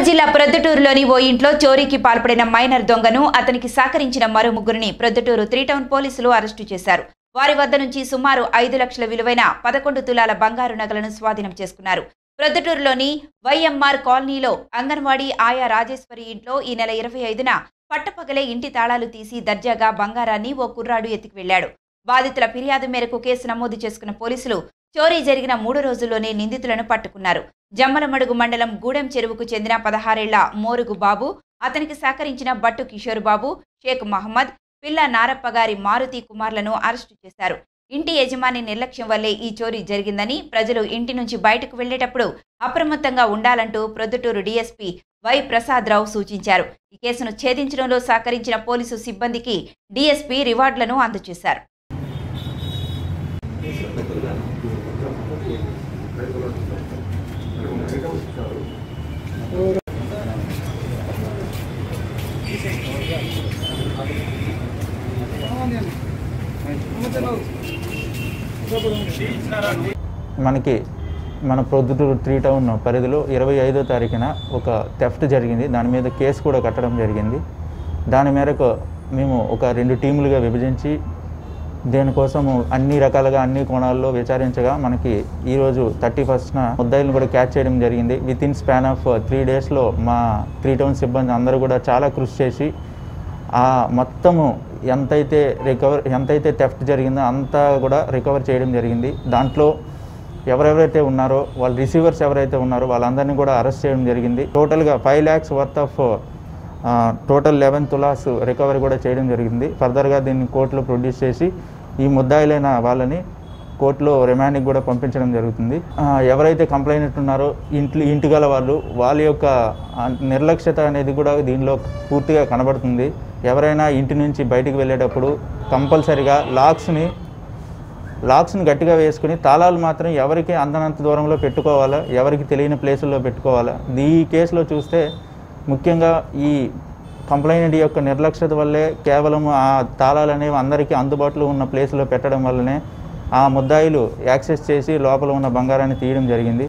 కర్నూలు జిల్లా ప్రొద్దుటూరులోని ఓ ఇంట్లో చోరీకి పాల్పడిన మైనర్ దొంగను అతనికి సహకరించిన మరో ముగ్గురిని ప్రొద్దుటూరు త్రీ టౌన్ పోలీసులు అరెస్టు చేశారు. వారి వద్ద నుంచి సుమారు ఐదు లక్షల విలువైన పదకొండు తులాల బంగారు నగలను స్వాధీనం చేసుకున్నారు. ప్రొద్దుటూరులోని వైఎంఆర్ కాలనీలో అంగన్వాడీ ఆయా రాజేశ్వరి ఇంట్లో ఈ నెల ఇరవై ఐదున పట్టపగలే ఇంటి తాళాలు తీసి దర్జాగా బంగారాన్ని ఓ కుర్రాడు ఎత్తుకు వెళ్ళాడు బాధితుల ఫిర్యాదు మేరకు కేసు నమోదు చేసుకున్న పోలీసులు చోరీ జరిగిన మూడు రోజుల్లోనే నిందితులను పట్టుకున్నారు. జమ్మలమడుగు మండలం గూడెం చెరువుకు చెందిన పదహారేళ్ళ మోరుగు బాబు అతనికి సహకరించిన బట్టు కిషోర్ బాబు షేక్ మహమ్మద్ పిల్ల నారప్ప గారి మారుతి కుమార్లను అరెస్టు చేశారు. ఇంటి యజమాని నిర్లక్ష్యం వల్లే ఈ చోరీ జరిగిందని ప్రజలు ఇంటి నుంచి బయటకు వెళ్ళేటప్పుడు అప్రమత్తంగా ఉండాలంటూ ప్రొద్దుటూరు డీఎస్పీ వై ప్రసాద్ రావు సూచించారు. ఈ కేసును ఛేదించడంలో సహకరించిన పోలీసు సిబ్బందికి డీఎస్పీ రివార్డులను అందజేశారు. మనకి మన ప్రొద్దుటూరు త్రీ టౌన్ పరిధిలో ఇరవై ఐదో తారీఖున ఒక థెఫ్ట్ జరిగింది. దాని మీద కేసు కూడా కట్టడం జరిగింది. దాని మేరకు మేము ఒక రెండు టీములుగా విభజించి దేనికోసము అన్ని రకాలుగా అన్ని కోణాల్లో విచారించగా మనకి ఈరోజు థర్టీ ఫస్ట్న ముద్దాయిలను కూడా క్యాచ్ చేయడం జరిగింది. Within span of three డేస్లో మా త్రీ టౌన్ సిబ్బంది అందరూ కూడా చాలా కృషి చేసి ఆ మొత్తము ఎంతైతే రికవర్ ఎంతైతే టెఫ్ట్ జరిగిందో అంతా కూడా రికవర్ చేయడం జరిగింది. దాంట్లో ఎవరెవరైతే ఉన్నారో వాళ్ళ రిసీవర్స్ ఎవరైతే ఉన్నారో వాళ్ళందరినీ కూడా అరెస్ట్ చేయడం జరిగింది. టోటల్గా five lakhs worth of total eleven tolas recovery కూడా చేయడం జరిగింది. ఫర్దర్గా దీన్ని కోర్టులో ప్రొడ్యూస్ చేసి ఈ ముద్దాయిలైన వాళ్ళని కోర్టులో రిమాండ్కి కూడా పంపించడం జరుగుతుంది. ఎవరైతే కంప్లైంట్ ఉన్నారో ఇంట్లో ఇంటి గల వాళ్ళు వాళ్ళ యొక్క నిర్లక్ష్యత అనేది కూడా దీనిలో పూర్తిగా కనబడుతుంది. ఎవరైనా ఇంటి నుంచి బయటికి వెళ్ళేటప్పుడు కంపల్సరిగా లాక్స్ని లాక్స్ని గట్టిగా వేసుకుని తాళాలు మాత్రం ఎవరికి అందనంత దూరంలో పెట్టుకోవాలా ఎవరికి తెలియని ప్లేసుల్లో పెట్టుకోవాలా? ఈ కేసులో చూస్తే ముఖ్యంగా ఈ కంప్లైంట్ యొక్క నిర్లక్ష్యత వల్లే కేవలం ఆ తాళాలు అనేవి అందరికీ అందుబాటులో ఉన్న ప్లేస్లో పెట్టడం వల్లనే ఆ ముద్దాయిలు యాక్సెస్ చేసి లోపల ఉన్న బంగారాన్ని తీయడం జరిగింది.